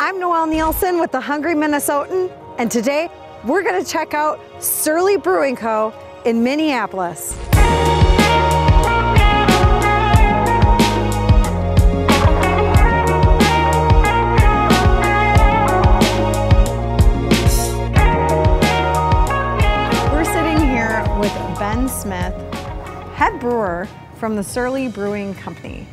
I'm Noelle Nielsen with the Hungry Minnesotan, and today we're going to check out Surly Brewing Co. in Minneapolis. We're sitting here with Ben Smith, head brewer from the Surly Brewing Company.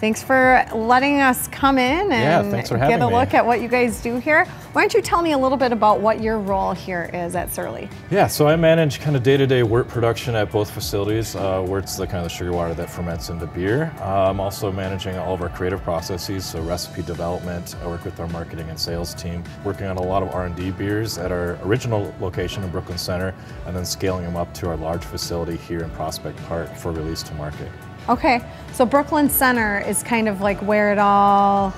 Thanks for letting us come in and for get a me. look at what you guys do here. Why don't you tell me a little bit about what your role here is at Surly? Yeah, so I manage kind of day-to-day wort production at both facilities. Uh, wort's the kind of the sugar water that ferments into beer. Uh, I'm also managing all of our creative processes, so recipe development. I work with our marketing and sales team, working on a lot of R&D beers at our original location in Brooklyn Center, and then scaling them up to our large facility here in Prospect Park for release to market. Okay, so Brooklyn Center is kind of like where it all,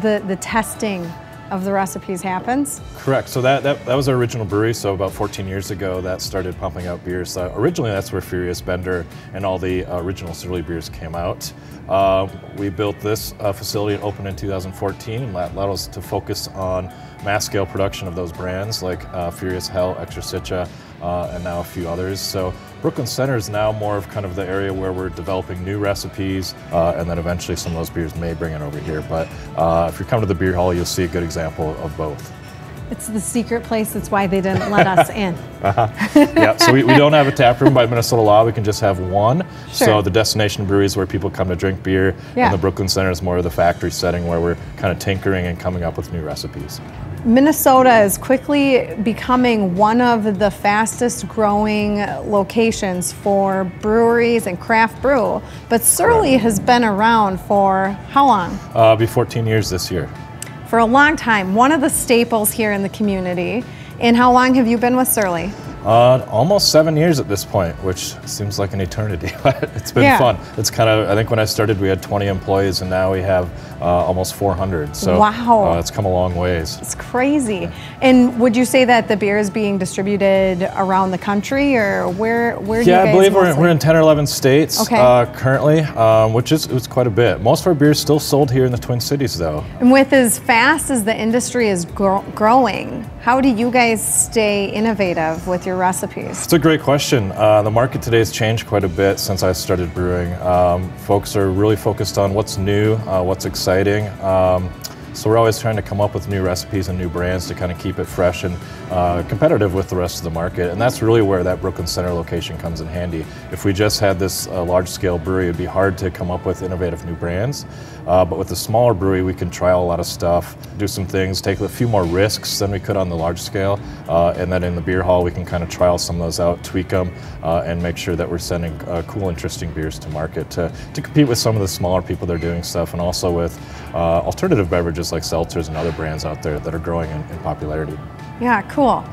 the, the testing of the recipes happens. Correct. So that, that, that was our original brewery. So about 14 years ago, that started pumping out beers. So originally, that's where Furious Bender and all the uh, original Surly beers came out. Um, we built this uh, facility and opened in 2014, and that allowed us to focus on mass scale production of those brands like uh, Furious Hell, Extra Citra, uh, and now a few others. So Brooklyn Center is now more of kind of the area where we're developing new recipes, uh, and then eventually some of those beers may bring it over here. But uh, if you come to the beer hall, you'll see a good example of both. It's the secret place, that's why they didn't let us in. yeah, so we, we don't have a tap room by Minnesota law. We can just have one. Sure. So the destination brewery is where people come to drink beer, Yeah. and the Brooklyn Center is more of the factory setting where we're kind of tinkering and coming up with new recipes. Minnesota is quickly becoming one of the fastest growing locations for breweries and craft brew. But Surly has been around for how long? Uh, be 14 years this year. For a long time, one of the staples here in the community. And how long have you been with Surly? Uh, almost seven years at this point, which seems like an eternity, but it's been Yeah. fun. It's kind of, I think when I started, we had 20 employees, and now we have uh, almost 400. So Wow. uh, it's come a long ways. It's crazy. And would you say that the beer is being distributed around the country, or where where do Yeah, I believe we're, we're in 10 or 11 states Okay. uh, currently, um, which is it's quite a bit. Most of our beer is still sold here in the Twin Cities, though. And with as fast as the industry is gro- growing, how do you guys stay innovative with your recipes? It's a great question. Uh, the market today has changed quite a bit since I started brewing. Um, folks are really focused on what's new, uh, what's exciting. Um, so we're always trying to come up with new recipes and new brands to kind of keep it fresh and uh, competitive with the rest of the market. And that's really where that Brooklyn Center location comes in handy. If we just had this uh, large-scale brewery, it'd be hard to come up with innovative new brands. Uh, but with the smaller brewery, we can trial a lot of stuff, do some things, take a few more risks than we could on the large scale. Uh, and then in the beer hall, we can kind of trial some of those out, tweak them, uh, and make sure that we're sending cool, interesting beers to market to, to compete with some of the smaller people that are doing stuff, and also with alternative beverages like seltzers and other brands out there that are growing in, in popularity. Yeah, cool.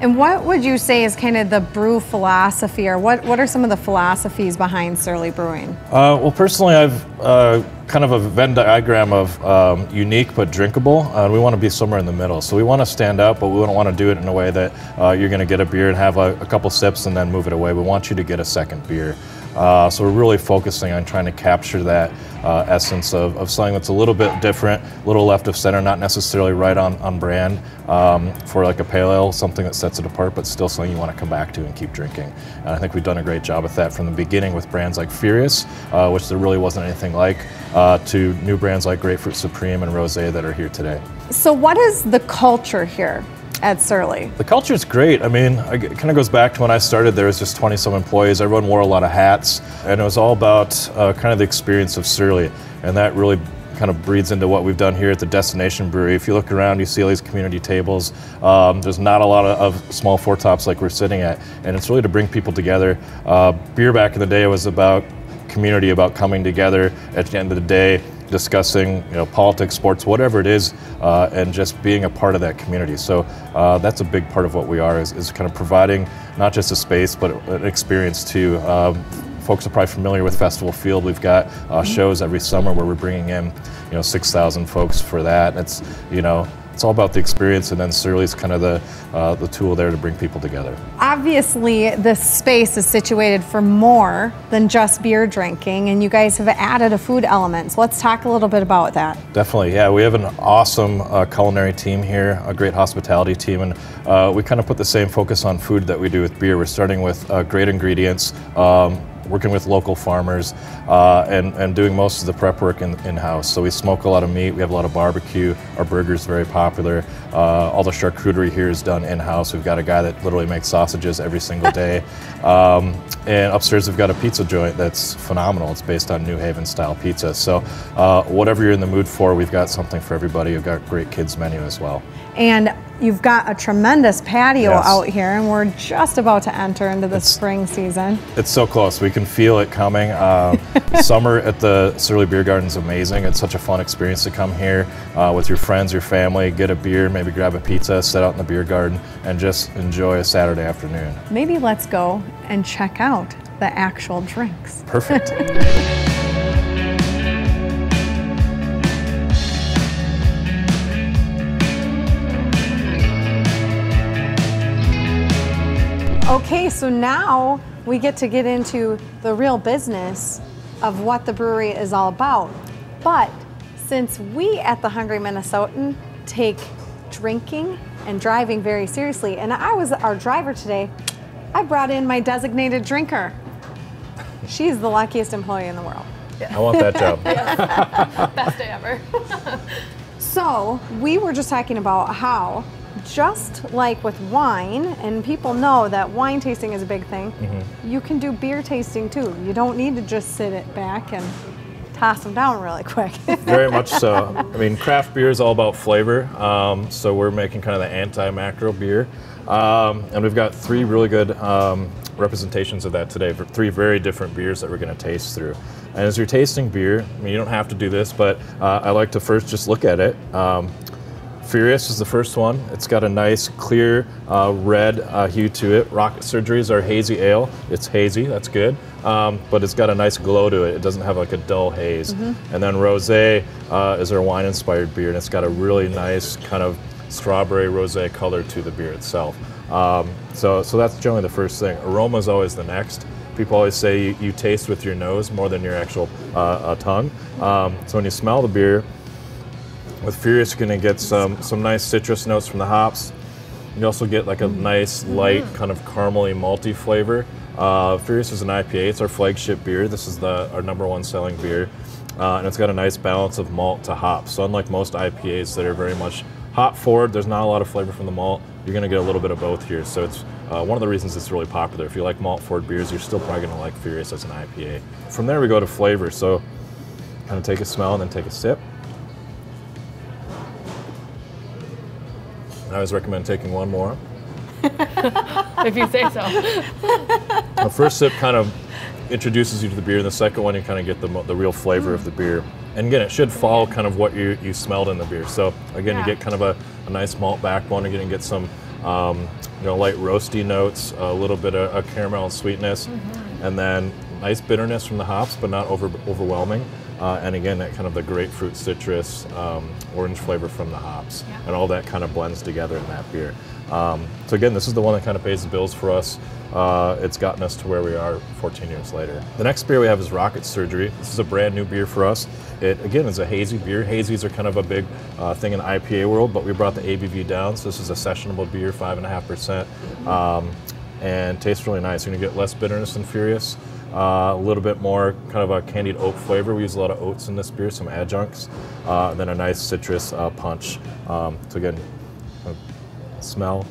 And what would you say is kind of the brew philosophy, or what, what are some of the philosophies behind Surly Brewing? Uh, well, personally, I've uh, kind of a Venn diagram of um, unique but drinkable. Uh, we want to be somewhere in the middle. So we want to stand out, but we don't want to do it in a way that uh, you're going to get a beer and have a, a couple sips and then move it away. We want you to get a second beer. Uh, so we're really focusing on trying to capture that uh, essence of, of something that's a little bit different, a little left of center, not necessarily right on, on brand um, for like a pale ale, something that sets it apart, but still something you want to come back to and keep drinking. And I think we've done a great job with that from the beginning with brands like Furious, uh, which there really wasn't anything like, uh, to new brands like Grapefruit Supreme and Rosé that are here today. So, what is the culture here at Surly? The culture is great. I mean, it kind of goes back to when I started. There was just 20 some employees. Everyone wore a lot of hats, and it was all about uh, kind of the experience of Surly, and that really kind of breeds into what we've done here at the Destination Brewery. If you look around, you see all these community tables. Um, there's not a lot of, of small four tops like we're sitting at, and it's really to bring people together. Uh, beer back in the day was about community, about coming together at the end of the day discussing you know politics, sports, whatever it is, uh, and just being a part of that community. So uh, that's a big part of what we are is, is kind of providing not just a space but an experience to. Um, folks are probably familiar with Festival Field. We've got uh, shows every summer where we're bringing in you know 6,000 folks for that. It's you know it's all about the experience, and then Surly's kind of the uh, the tool there to bring people together. obviously, this space is situated for more than just beer drinking, and you guys have added a food element. So let's talk a little bit about that. Definitely, yeah. We have an awesome uh, culinary team here, a great hospitality team, and uh, we kind of put the same focus on food that we do with beer. We're starting with uh, great ingredients. Um, working with local farmers uh, and, and doing most of the prep work in, in-house. So we smoke a lot of meat, we have a lot of barbecue, our burger's very popular. Uh, all the charcuterie here is done in-house. We've got a guy that literally makes sausages every single day. Um, and upstairs we've got a pizza joint that's phenomenal. It's based on New Haven style pizza. So uh, whatever you're in the mood for, we've got something for everybody. We've got great kids menu as well. And you've got a tremendous patio Yes. out here, and we're just about to enter into the It's- spring season. It's so close. We can feel it coming. Um, summer at the Surly Beer Garden is amazing. It's such a fun experience to come here uh, with your friends, your family, get a beer, maybe grab a pizza, sit out in the beer garden, and just enjoy a Saturday afternoon. Maybe let's go and check out the actual drinks. Perfect. Okay, so now we get to get into the real business of what the brewery is all about. But since we at the Hungry Minnesotan take drinking and driving very seriously, and I was our driver today, I brought in my designated drinker. She's the luckiest employee in the world. I want that job. Best day ever. So, we were just talking about how, just like with wine, and people know that wine tasting is a big thing, you can do beer tasting too. You don't need to just sit it back and toss them down really quick. Very much so. I mean, craft beer is all about flavor. Um, so we're making kind of the anti-macro beer, um, and we've got three really good um, representations of that today. For three very different beers that we're going to taste through. And as you're tasting beer, I mean, you don't have to do this, but uh, I like to first just look at it. Um, Furious is the first one. It's got a nice, clear, uh, red uh, hue to it. Rocket Surgery is our hazy ale. It's hazy, that's good, um, but it's got a nice glow to it. It doesn't have like a dull haze. And then Rosé uh, is our wine-inspired beer, and it's got a really nice kind of strawberry rosé color to the beer itself. Um, so, so that's generally the first thing. Aroma is always the next. People always say you, you taste with your nose more than your actual uh, uh, tongue. Um, so when you smell the beer, with Furious, you're going to get some some nice citrus notes from the hops. You also get like a nice light kind of caramely malty flavor. Uh, Furious is an IPA. It's our flagship beer. This is the our number one selling beer, uh, and it's got a nice balance of malt to hop. So unlike most IPAs that are very much hop forward, there's not a lot of flavor from the malt. You're going to get a little bit of both here. So it's uh, one of the reasons it's really popular. If you like malt forward beers, you're still probably going to like Furious as an IPA. From there we go to flavor. So kind of take a smell and then take a sip. I always recommend taking one more. if you say so. The first sip kind of introduces you to the beer, and the second one you kind of get the, the real flavor of the beer. And again, it should follow kind of what you, you smelled in the beer. So again, Yeah. you get kind of a, a nice malt backbone. Again, you get some um, you know light roasty notes, a little bit of, of caramel and sweetness, and then nice bitterness from the hops, but not over, overwhelming. Uh, and again, that kind of the grapefruit, citrus, um, orange flavor from the hops, and all that kind of blends together in that beer. Um, so again, this is the one that kind of pays the bills for us. Uh, it's gotten us to where we are 14 years later. The next beer we have is Rocket Surgery. This is a brand new beer for us. It again is a hazy beer. Hazies are kind of a big uh, thing in the IPA world, but we brought the ABV down. So this is a sessionable beer, five and a half percent, um, and tastes really nice. You're gonna get less bitterness than Furious. Uh, a little bit more kind of a candied oak flavor. We use a lot of oats in this beer, some adjuncts, uh, then a nice citrus uh, punch. Um, so again, smell.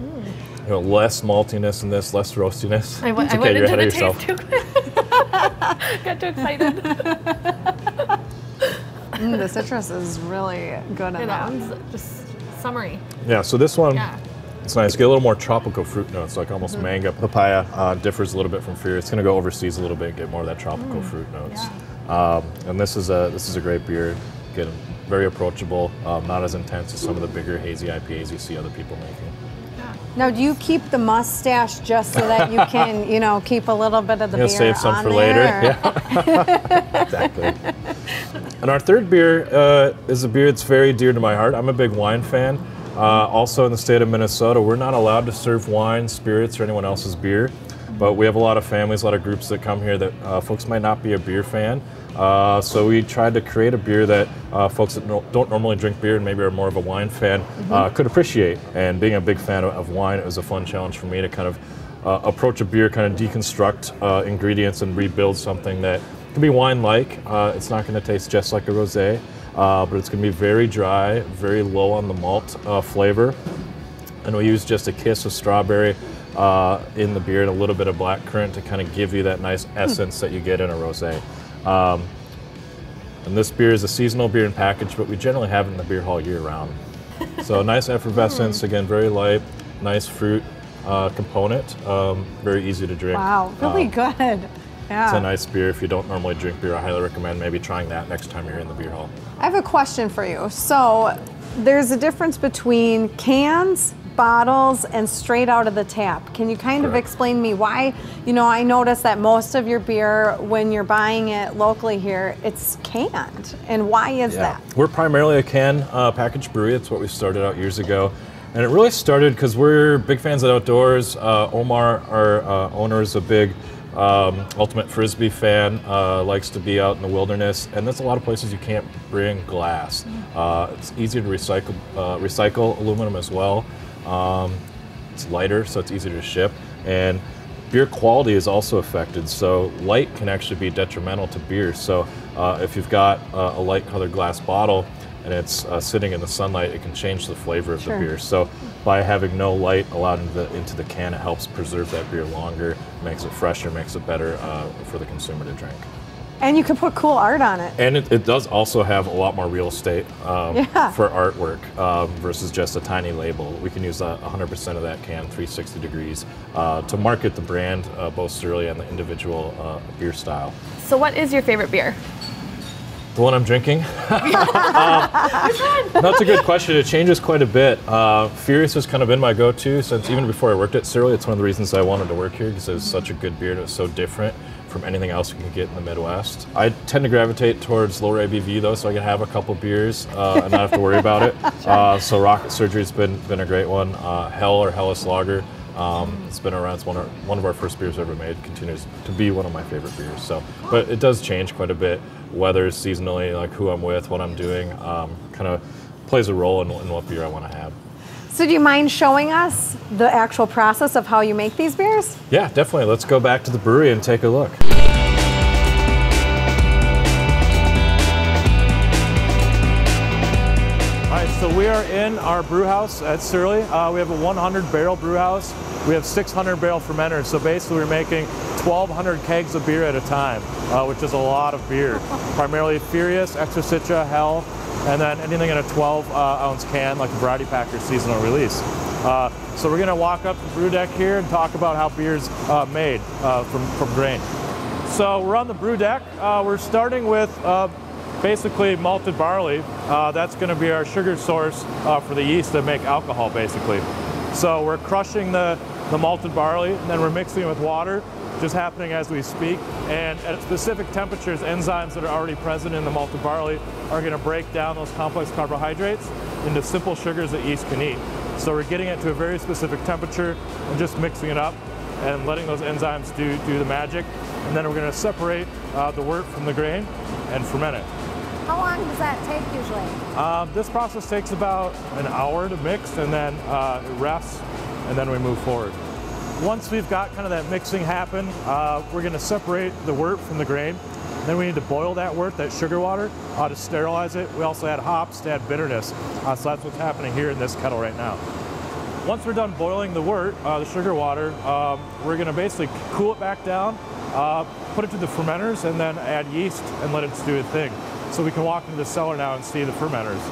You know, less maltiness in this, less roastiness. I went, It's I went you're into ahead the of yourself. taste too quick. Got too excited. Mm, the citrus is really good in Yeah, that that. one's just summery. Yeah, so this one, Yeah. It's nice. Get a little more tropical fruit notes, like almost mango. Papaya uh, differs a little bit from Furious. It's going to go overseas a little bit, and get more of that tropical Mm. fruit notes. Um, and this is a this is a great beer. Again, very approachable, um, not as intense as some of the bigger hazy IPAs you see other people making. Now, do you keep the mustache just so that you can, you know, keep a little bit of the I'm beer save some for later. Yeah, exactly. And our third beer uh, is a beer that's very dear to my heart. I'm a big wine fan. Uh, also in the state of Minnesota, we're not allowed to serve wine, spirits, or anyone else's beer. But we have a lot of families, a lot of groups that come here that uh, folks might not be a beer fan. Uh, so we tried to create a beer that uh, folks that no, don't normally drink beer and maybe are more of a wine fan uh, could appreciate. And being a big fan of, of wine, it was a fun challenge for me to kind of uh, approach a beer, kind of deconstruct uh, ingredients and rebuild something that can be wine-like. Uh, it's not going to taste just like a rosé, uh, but it's going to be very dry, very low on the malt uh, flavor. And we use just a kiss of strawberry uh, in the beer and a little bit of black currant to kind of give you that nice essence that you get in a rosé. Um, and this beer is a seasonal beer and package, but we generally have it in the beer hall year round. So nice effervescence, again, very light, nice fruit uh, component, um, very easy to drink. Wow, really Um, good. Yeah. It's a nice beer. If you don't normally drink beer, I highly recommend maybe trying that next time you're in the beer hall. I have a question for you. So, there's a difference between cans, bottles, and straight out of the tap. Can you kind of explain me why? You know, I noticed that most of your beer, when you're buying it locally here, it's canned. And why is that? We're primarily a can uh, package brewery. That's what we started out years ago. And it really started because we're big fans of outdoors. Uh, Omar, our uh, owner, is a big um, ultimate frisbee fan. Uh, likes to be out in the wilderness, and there's a lot of places you can't bring glass. Uh, it's easier to recycle uh, recycle aluminum as well. Um, it's lighter, so it's easier to ship, and beer quality is also affected. So light can actually be detrimental to beer. So uh, if you've got uh, a light colored glass bottle and it's uh, sitting in the sunlight, it can change the flavor of Sure. the beer. So by having no light allowed into the, into the can, it helps preserve that beer longer, makes it fresher, makes it better uh, for the consumer to drink. And you can put cool art on it. And it, it does also have a lot more real estate um, Yeah. for artwork um, versus just a tiny label. We can use uh, 100% of that can, 360 degrees, uh, to market the brand, uh, both Surly and the individual uh, beer style. So, what is your favorite beer? The one I'm drinking? um, that's a good question. It changes quite a bit. Uh, Furious has kind of been my go-to since even before I worked at Surly. It's one of the reasons I wanted to work here because it was such a good beer and it was so different from anything else you can get in the Midwest. I tend to gravitate towards lower ABV though, so I can have a couple beers uh, and not have to worry about it. Uh, so Rocket Surgery's been been a great one. Uh, Hell or Helles Lager. Um, it's been around. It's one of, one of our first beers ever made. Continues to be one of my favorite beers. So, but it does change quite a bit. Weather, seasonally, like who I'm with, what I'm doing, um, kind of plays a role in, in what beer I want to have. So, do you mind showing us the actual process of how you make these beers? Yeah, definitely. Let's go back to the brewery and take a look. So we are in our brew house at Surly. Uh, we have a 100 barrel brew house. We have 600 barrel fermenters. So basically, we're making 1,200 kegs of beer at a time, uh, which is a lot of beer. Primarily Furious, Extra Citra, Hell, and then anything in a 12 uh, ounce can, like a Variety Packer seasonal release. Uh, so we're gonna walk up the brew deck here and talk about how beer's uh, made uh, from, from grain. So we're on the brew deck. Uh, we're starting with uh, basically malted barley. Uh, that's going to be our sugar source uh, for the yeast that make alcohol, basically. So we're crushing the, the malted barley, and then we're mixing it with water, just happening as we speak. And at specific temperatures, enzymes that are already present in the malted barley are going to break down those complex carbohydrates into simple sugars that yeast can eat. So we're getting it to a very specific temperature and just mixing it up and letting those enzymes do, do the magic. And then we're going to separate uh, the wort from the grain and ferment it. How long does that take usually? Um, this process takes about an hour to mix and then uh, it rests and then we move forward. Once we've got kind of that mixing happen, uh, we're going to separate the wort from the grain. Then we need to boil that wort, that sugar water, uh, to sterilize it. We also add hops to add bitterness. Uh, so that's what's happening here in this kettle right now. Once we're done boiling the wort, uh, the sugar water, um, we're going to basically cool it back down, uh, put it to the fermenters, and then add yeast and let it do its thing. So we can walk into the cellar now and see the fermenters.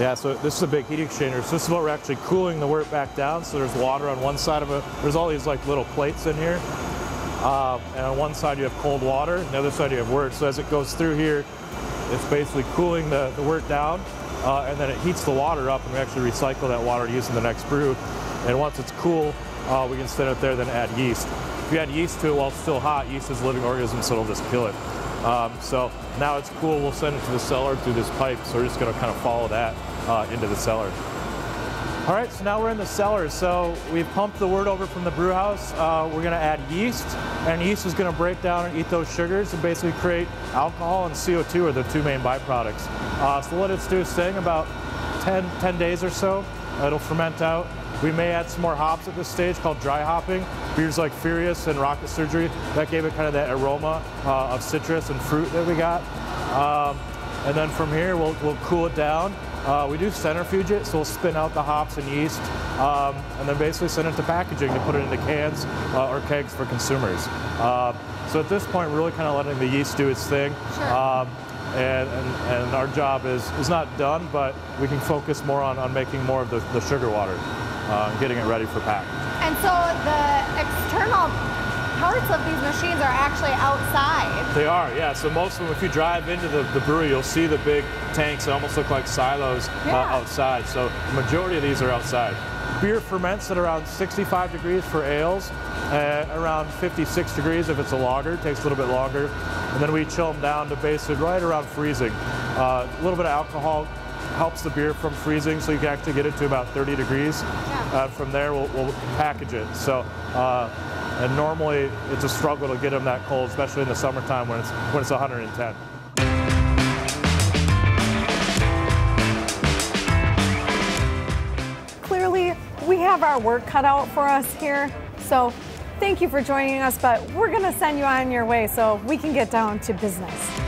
Yeah, so this is a big heat exchanger. So this is what we're actually cooling the wort back down. So there's water on one side of it. There's all these like little plates in here. Uh, and on one side you have cold water, and the other side you have wort. So as it goes through here, it's basically cooling the, the wort down, uh, and then it heats the water up, and we actually recycle that water to use in the next brew. And once it's cool, uh, we can set it there, then add yeast. If you add yeast to it while it's still hot, yeast is a living organism, so it'll just kill it. Um, so now it's cool. We'll send it to the cellar through this pipe. So we're just going to kind of follow that uh, into the cellar. All right, so now we're in the cellar. So we've pumped the wort over from the brew house. Uh, we're going to add yeast, and yeast is going to break down and eat those sugars and basically create alcohol and CO2 are the two main byproducts. Uh, so let it do its thing about 10, 10 days or so. It'll ferment out. We may add some more hops at this stage called dry hopping. Beers like Furious and Rocket Surgery, that gave it kind of that aroma uh, of citrus and fruit that we got. Um, and then from here, we'll, we'll cool it down. Uh, we do centrifuge it, so we'll spin out the hops and yeast, um, and then basically send it to packaging to put it into cans uh, or kegs for consumers. Uh, so at this point, we're really kind of letting the yeast do its thing. Sure. Um, and, and, and our job is, is not done, but we can focus more on, on making more of the, the sugar water, uh, getting it ready for pack. And so the external parts of these machines are actually outside. They are, yeah. So most of them, if you drive into the, the brewery, you'll see the big tanks. They almost look like silos Yeah. uh, outside. So the majority of these are outside. Beer ferments at around 65 degrees for ales, uh, around 56 degrees if it's a lager. Takes a little bit longer. And then we chill them down to basically right around freezing. Uh, a little bit of alcohol helps the beer from freezing, so you can actually get it to about 30 degrees. Yeah. Uh, from there, we'll, we'll package it. So, uh, and normally it's a struggle to get them that cold, especially in the summertime when it's when it's 110. Clearly, we have our work cut out for us here. So thank you for joining us, but we're going to send you on your way so we can get down to business.